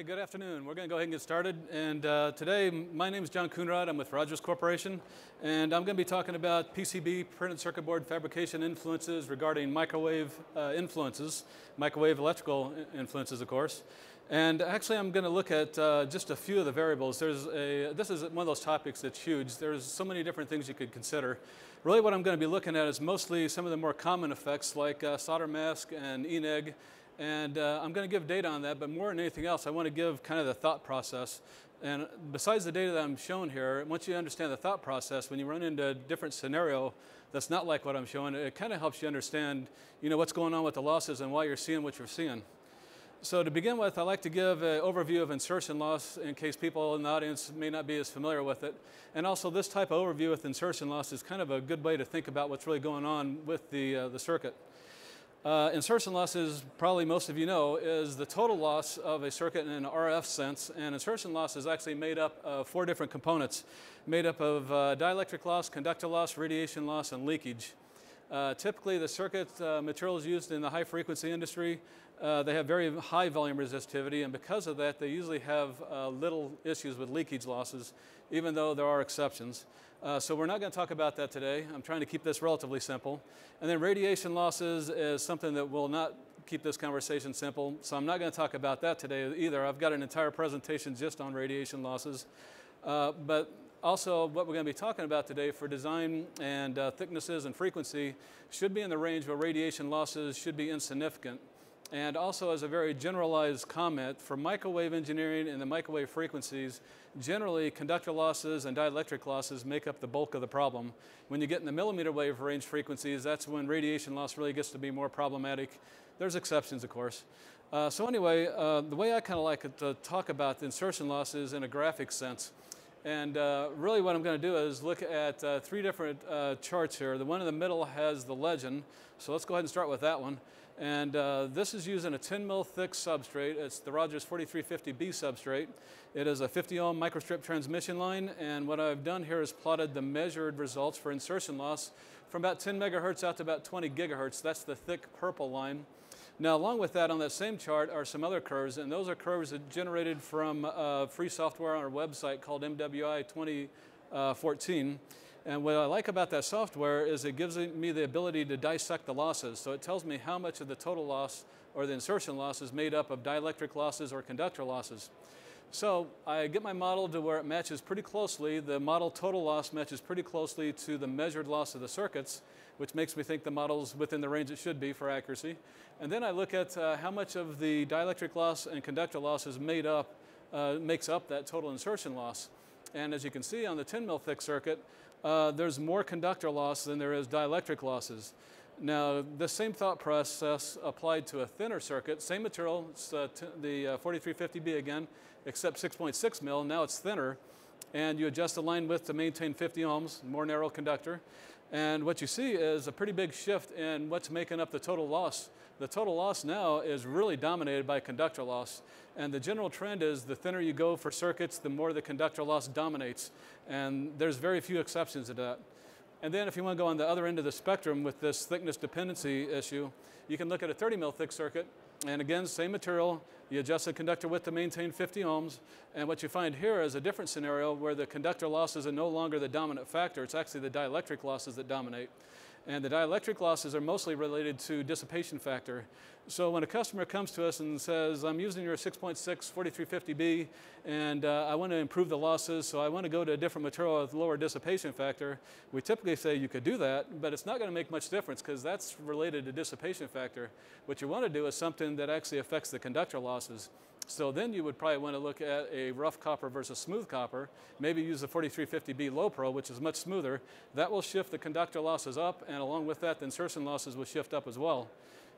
Okay, good afternoon. We're going to go ahead and get started. And uh, today, my name is John Coonrod. I'm with Rogers Corporation. And I'm going to be talking about PCB, printed circuit board fabrication influences regarding microwave uh, influences, microwave electrical influences, of course. And actually, I'm going to look at uh, just a few of the variables. There's a, this is one of those topics that's huge. There's so many different things you could consider. Really, what I'm going to be looking at is mostly some of the more common effects like uh, solder mask and ENIG and uh, I'm going to give data on that, but more than anything else, I want to give kind of the thought process. And besides the data that I'm showing here, once you understand the thought process, when you run into a different scenario that's not like what I'm showing, it kind of helps you understand you know, what's going on with the losses and why you're seeing what you're seeing. So to begin with, I like to give an overview of insertion loss in case people in the audience may not be as familiar with it. And also this type of overview with insertion loss is kind of a good way to think about what's really going on with the, uh, the circuit. Uh, insertion loss is, probably most of you know, is the total loss of a circuit in an RF sense. And insertion loss is actually made up of four different components, made up of uh, dielectric loss, conductor loss, radiation loss, and leakage. Uh, typically, the circuit uh, materials used in the high frequency industry, uh, they have very high volume resistivity, and because of that, they usually have uh, little issues with leakage losses, even though there are exceptions. Uh, so we're not going to talk about that today. I'm trying to keep this relatively simple. And then radiation losses is something that will not keep this conversation simple. So I'm not going to talk about that today either. I've got an entire presentation just on radiation losses. Uh, but also what we're going to be talking about today for design and uh, thicknesses and frequency should be in the range where radiation losses should be insignificant. And also as a very generalized comment, for microwave engineering and the microwave frequencies, generally conductor losses and dielectric losses make up the bulk of the problem. When you get in the millimeter wave range frequencies, that's when radiation loss really gets to be more problematic. There's exceptions, of course. Uh, so anyway, uh, the way I kind of like to talk about the insertion losses in a graphic sense. And uh, really what I'm going to do is look at uh, three different uh, charts here. The one in the middle has the legend, so let's go ahead and start with that one. And uh, this is using a 10 mil thick substrate. It's the Rogers 4350B substrate. It is a 50 ohm microstrip transmission line. And what I've done here is plotted the measured results for insertion loss from about 10 megahertz out to about 20 gigahertz. That's the thick purple line. Now, along with that, on that same chart are some other curves, and those are curves that generated from uh, free software on our website called MWI 2014. And what I like about that software is it gives me the ability to dissect the losses. So it tells me how much of the total loss or the insertion loss is made up of dielectric losses or conductor losses. So I get my model to where it matches pretty closely. The model total loss matches pretty closely to the measured loss of the circuits, which makes me think the model's within the range it should be for accuracy. And then I look at uh, how much of the dielectric loss and conductor loss is made up, uh, makes up that total insertion loss. And as you can see on the 10 mil thick circuit, uh, there's more conductor loss than there is dielectric losses. Now, the same thought process applied to a thinner circuit, same material, it's uh, the uh, 4350B again, except 6.6 mil, now it's thinner, and you adjust the line width to maintain 50 ohms, more narrow conductor, and what you see is a pretty big shift in what's making up the total loss. The total loss now is really dominated by conductor loss. And the general trend is the thinner you go for circuits, the more the conductor loss dominates. And there's very few exceptions to that. And then if you want to go on the other end of the spectrum with this thickness dependency issue, you can look at a 30 mil thick circuit. And again, same material, you adjust the conductor width to maintain 50 ohms. And what you find here is a different scenario where the conductor losses are no longer the dominant factor. It's actually the dielectric losses that dominate. And the dielectric losses are mostly related to dissipation factor. So when a customer comes to us and says, I'm using your 6.6 4350B and uh, I want to improve the losses, so I want to go to a different material with lower dissipation factor, we typically say you could do that, but it's not going to make much difference because that's related to dissipation factor. What you want to do is something that actually affects the conductor losses. So then you would probably want to look at a rough copper versus smooth copper, maybe use the 4350B LoPro, which is much smoother. That will shift the conductor losses up, and along with that, the insertion losses will shift up as well.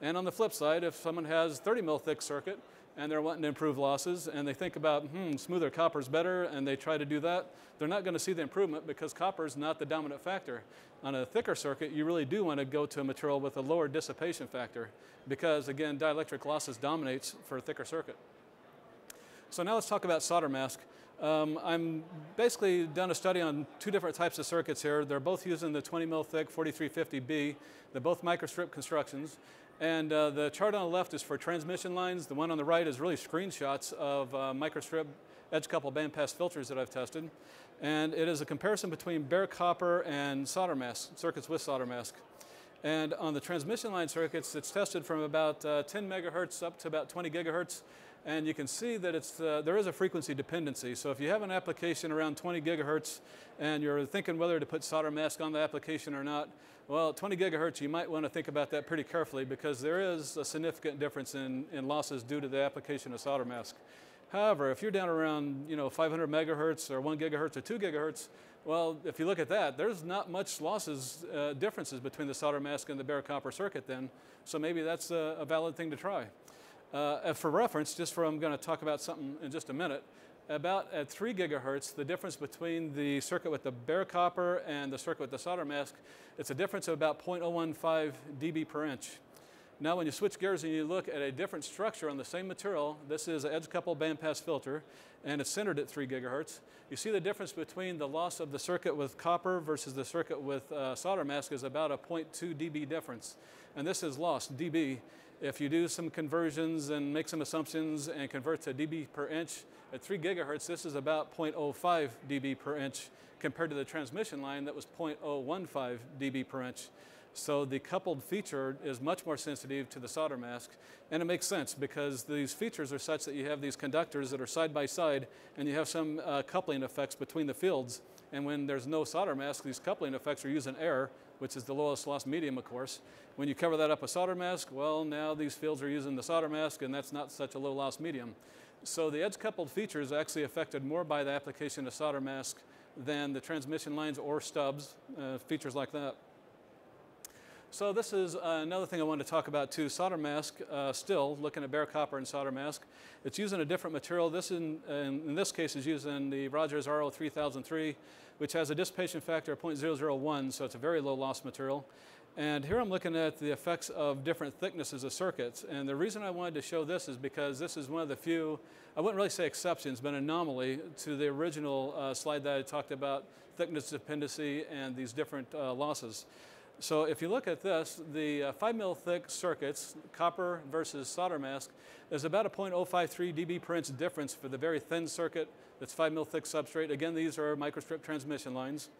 And on the flip side, if someone has 30 mil thick circuit and they're wanting to improve losses and they think about, hmm, smoother copper is better, and they try to do that, they're not going to see the improvement because copper is not the dominant factor. On a thicker circuit, you really do want to go to a material with a lower dissipation factor because, again, dielectric losses dominates for a thicker circuit. So now let's talk about solder mask. Um, I'm basically done a study on two different types of circuits here. They're both using the 20 mil thick 4350B. They're both microstrip constructions. And uh, the chart on the left is for transmission lines. The one on the right is really screenshots of uh, microstrip edge couple bandpass filters that I've tested. And it is a comparison between bare copper and solder mask, circuits with solder mask. And on the transmission line circuits, it's tested from about uh, 10 megahertz up to about 20 gigahertz. And you can see that it's, uh, there is a frequency dependency. So if you have an application around 20 gigahertz and you're thinking whether to put solder mask on the application or not, well, 20 gigahertz, you might want to think about that pretty carefully because there is a significant difference in, in losses due to the application of solder mask. However, if you're down around you know 500 megahertz or 1 gigahertz or 2 gigahertz, well, if you look at that, there's not much losses, uh, differences between the solder mask and the bare copper circuit then, so maybe that's a, a valid thing to try. Uh, for reference, just for I'm going to talk about something in just a minute, about at 3 gigahertz, the difference between the circuit with the bare copper and the circuit with the solder mask, it's a difference of about 0.015 dB per inch. Now when you switch gears and you look at a different structure on the same material, this is an edge coupled bandpass filter and it's centered at 3 gigahertz. You see the difference between the loss of the circuit with copper versus the circuit with uh, solder mask is about a 0.2 dB difference. And this is lost, dB. If you do some conversions and make some assumptions and convert to dB per inch, at 3 gigahertz, this is about 0.05 dB per inch compared to the transmission line that was 0.015 dB per inch. So the coupled feature is much more sensitive to the solder mask, and it makes sense because these features are such that you have these conductors that are side by side, and you have some uh, coupling effects between the fields. And when there's no solder mask, these coupling effects are using air, which is the lowest loss medium, of course. When you cover that up with solder mask, well, now these fields are using the solder mask, and that's not such a low loss medium. So the edge coupled feature is actually affected more by the application of solder mask than the transmission lines or stubs, uh, features like that. So this is another thing I wanted to talk about too, solder mask, uh, still looking at bare copper and solder mask. It's using a different material. This in, in, this case is using the Rogers RO3003, which has a dissipation factor of 0.001, so it's a very low loss material. And here I'm looking at the effects of different thicknesses of circuits. And the reason I wanted to show this is because this is one of the few, I wouldn't really say exceptions, but anomaly to the original uh, slide that I talked about, thickness dependency and these different uh, losses. So if you look at this, the uh, 5 mil thick circuits, copper versus solder mask, there's about a 0.053 dB per inch difference for the very thin circuit that's 5 mil thick substrate. Again, these are microstrip transmission lines.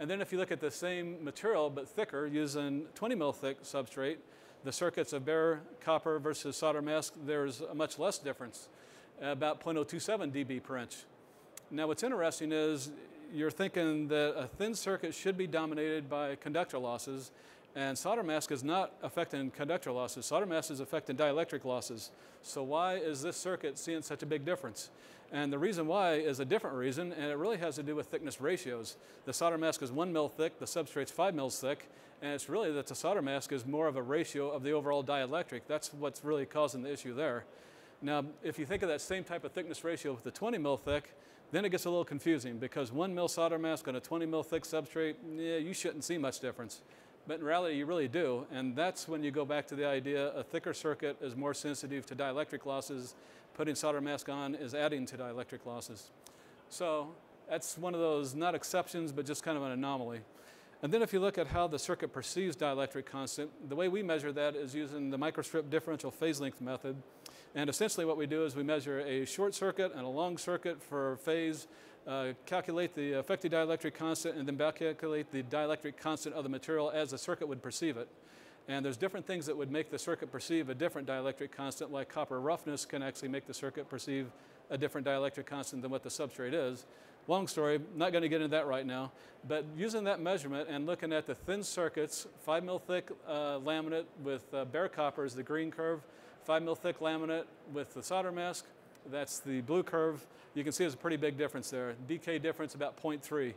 And then if you look at the same material but thicker using 20 mil thick substrate, the circuits of bare copper versus solder mask, there's a much less difference, about 0.027 dB per inch. Now what's interesting is you're thinking that a thin circuit should be dominated by conductor losses, and solder mask is not affecting conductor losses. Solder mask is affecting dielectric losses. So why is this circuit seeing such a big difference? And the reason why is a different reason, and it really has to do with thickness ratios. The solder mask is one mil thick, the substrate's five mils thick, and it's really that the solder mask is more of a ratio of the overall dielectric. That's what's really causing the issue there. Now, if you think of that same type of thickness ratio with the 20 mil thick, then it gets a little confusing because one mil solder mask on a 20 mil thick substrate, yeah, you shouldn't see much difference. But in reality, you really do. And that's when you go back to the idea a thicker circuit is more sensitive to dielectric losses. Putting solder mask on is adding to dielectric losses. So that's one of those, not exceptions, but just kind of an anomaly. And then if you look at how the circuit perceives dielectric constant, the way we measure that is using the microstrip differential phase length method. And essentially what we do is we measure a short circuit and a long circuit for phase, uh, calculate the effective dielectric constant, and then back calculate the dielectric constant of the material as the circuit would perceive it. And there's different things that would make the circuit perceive a different dielectric constant, like copper roughness can actually make the circuit perceive a different dielectric constant than what the substrate is. Long story, not going to get into that right now, but using that measurement and looking at the thin circuits, 5 mil thick uh, laminate with uh, bare copper is the green curve, 5 mil thick laminate with the solder mask, that's the blue curve. You can see there's a pretty big difference there. Dk difference about 0.3.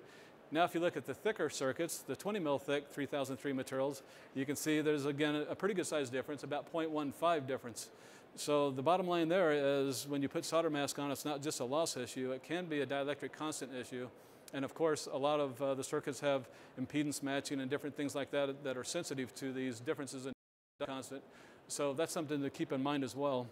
Now if you look at the thicker circuits, the 20 mil thick 3003 materials, you can see there's again a pretty good size difference, about 0.15 difference. So the bottom line there is when you put solder mask on, it's not just a loss issue, it can be a dielectric constant issue. And of course, a lot of uh, the circuits have impedance matching and different things like that that are sensitive to these differences in constant. So that's something to keep in mind as well.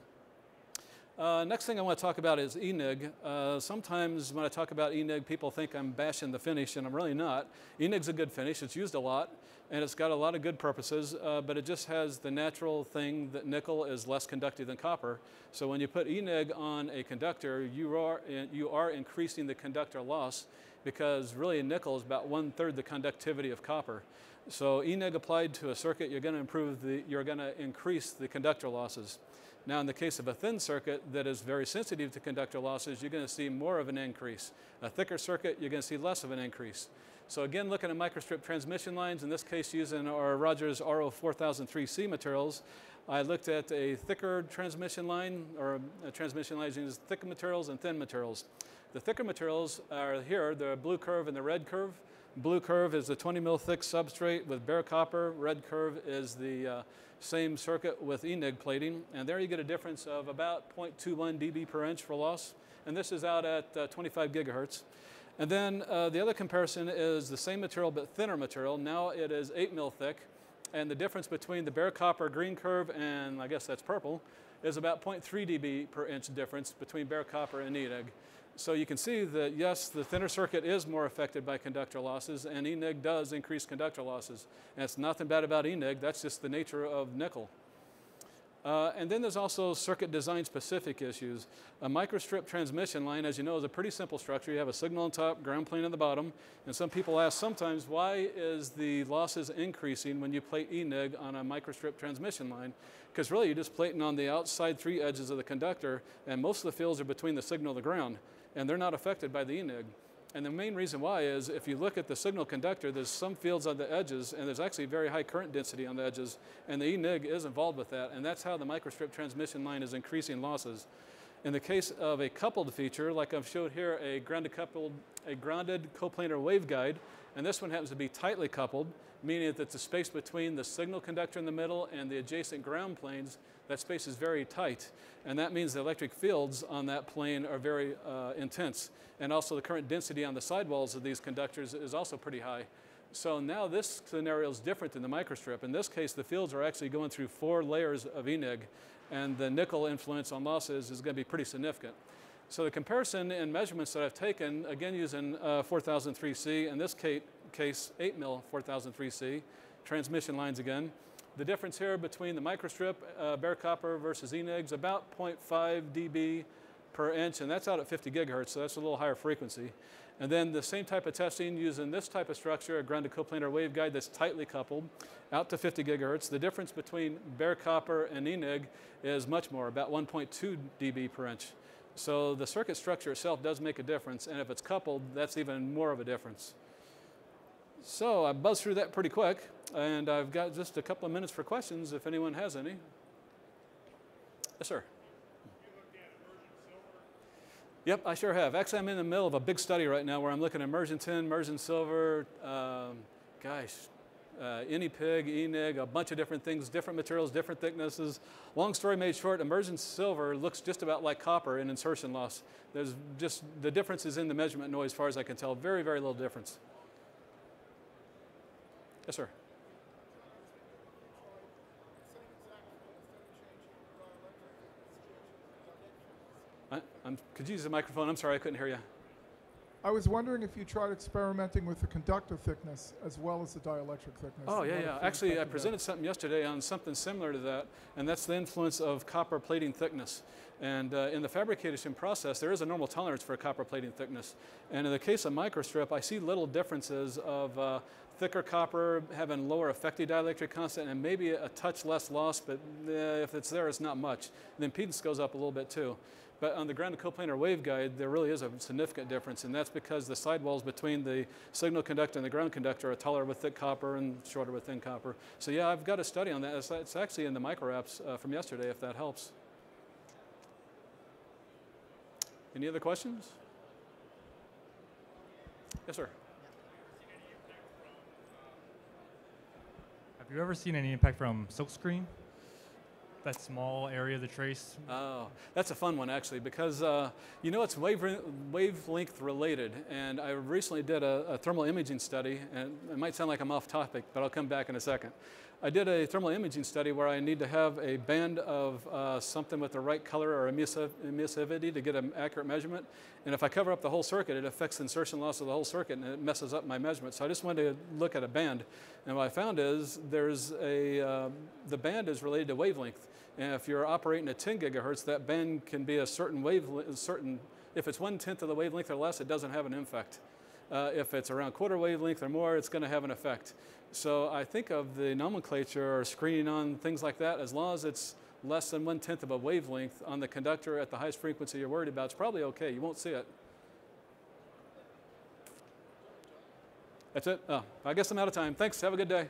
Uh, next thing I want to talk about is ENIG. Uh, sometimes when I talk about ENIG, people think I'm bashing the finish, and I'm really not. ENIG's a good finish. It's used a lot, and it's got a lot of good purposes, uh, but it just has the natural thing that nickel is less conductive than copper. So when you put ENIG on a conductor, you are, you are increasing the conductor loss because really nickel is about one-third the conductivity of copper. So ENIG applied to a circuit, you're going to improve the, you're going to increase the conductor losses. Now in the case of a thin circuit that is very sensitive to conductor losses, you're going to see more of an increase. A thicker circuit, you're going to see less of an increase. So again, looking at microstrip transmission lines, in this case using our Rogers RO4003C materials, I looked at a thicker transmission line, or a transmission line using thick materials and thin materials. The thicker materials are here, the blue curve and the red curve. Blue curve is the 20 mil thick substrate with bare copper. Red curve is the uh, same circuit with ENIG plating. And there you get a difference of about 0.21 dB per inch for loss. And this is out at uh, 25 gigahertz. And then uh, the other comparison is the same material but thinner material. Now it is 8 mil thick. And the difference between the bare copper green curve and I guess that's purple is about 0.3 dB per inch difference between bare copper and ENIG. So you can see that yes, the thinner circuit is more affected by conductor losses and ENIG does increase conductor losses. And it's nothing bad about ENIG, that's just the nature of nickel. Uh, and then there's also circuit design specific issues. A microstrip transmission line, as you know, is a pretty simple structure. You have a signal on top, ground plane on the bottom, and some people ask sometimes, why is the losses increasing when you plate ENIG on a microstrip transmission line? Because really you're just plating on the outside three edges of the conductor, and most of the fields are between the signal and the ground and they're not affected by the ENIG. And the main reason why is if you look at the signal conductor, there's some fields on the edges, and there's actually very high current density on the edges, and the ENIG is involved with that, and that's how the microstrip transmission line is increasing losses. In the case of a coupled feature, like I've showed here, a grounded coupled, a grounded coplanar waveguide, and this one happens to be tightly coupled, meaning that the space between the signal conductor in the middle and the adjacent ground planes, that space is very tight. And that means the electric fields on that plane are very uh, intense. And also the current density on the sidewalls of these conductors is also pretty high. So now this scenario is different than the microstrip. In this case, the fields are actually going through four layers of ENIG, and the nickel influence on losses is going to be pretty significant. So the comparison and measurements that I've taken, again using uh, 4003C, in this case, case 8 mil 4003C, transmission lines again. The difference here between the microstrip, uh, bare copper versus ENIGs, about 0.5 dB per inch, and that's out at 50 gigahertz, so that's a little higher frequency. And then the same type of testing using this type of structure, a grounded coplanar waveguide that's tightly coupled, out to 50 gigahertz. The difference between bare copper and ENIG is much more, about 1.2 dB per inch. So the circuit structure itself does make a difference, and if it's coupled, that's even more of a difference. So I buzzed through that pretty quick, and I've got just a couple of minutes for questions if anyone has any. Yes, sir. Yep, I sure have. Actually, I'm in the middle of a big study right now where I'm looking at immersion tin, immersion silver, um, gosh, uh, pig, ENIG, a bunch of different things, different materials, different thicknesses. Long story made short, immersion silver looks just about like copper in insertion loss. There's just, the difference is in the measurement noise as far as I can tell. Very, very little difference. Yes, sir. I, could you use the microphone? I'm sorry, I couldn't hear you. I was wondering if you tried experimenting with the conductor thickness as well as the dielectric thickness. Oh, yeah, yeah. Actually, I presented something yesterday on something similar to that, and that's the influence of copper plating thickness. And uh, in the fabrication process, there is a normal tolerance for copper plating thickness. And in the case of microstrip, I see little differences of uh, thicker copper having lower effective dielectric constant and maybe a touch less loss, but uh, if it's there, it's not much. The impedance goes up a little bit too. But on the grounded coplanar waveguide, there really is a significant difference, and that's because the sidewalls between the signal conductor and the ground conductor are taller with thick copper and shorter with thin copper. So yeah, I've got a study on that. It's, it's actually in the micro apps uh, from yesterday, if that helps. Any other questions? Yes, sir. Have you ever seen any impact from silkscreen? That small area of the trace. Oh, that's a fun one actually because uh, you know it's wave wavelength related, and I recently did a, a, thermal imaging study, and it might sound like I'm off topic, but I'll come back in a second. I did a thermal imaging study where I need to have a band of uh, something with the right color or emissivity to get an accurate measurement, and if I cover up the whole circuit, it affects insertion loss of the whole circuit, and it messes up my measurement. So I just wanted to look at a band, and what I found is there's a uh, the band is related to wavelength. And if you're operating at 10 gigahertz, that band can be a certain wavelength, certain, if it's one tenth of the wavelength or less, it doesn't have an effect. Uh, if it's around quarter wavelength or more, it's going to have an effect. So I think of the nomenclature or screening on things like that, as long as it's less than one tenth of a wavelength on the conductor at the highest frequency you're worried about, it's probably okay. You won't see it. That's it. Oh, I guess I'm out of time. Thanks. Have a good day.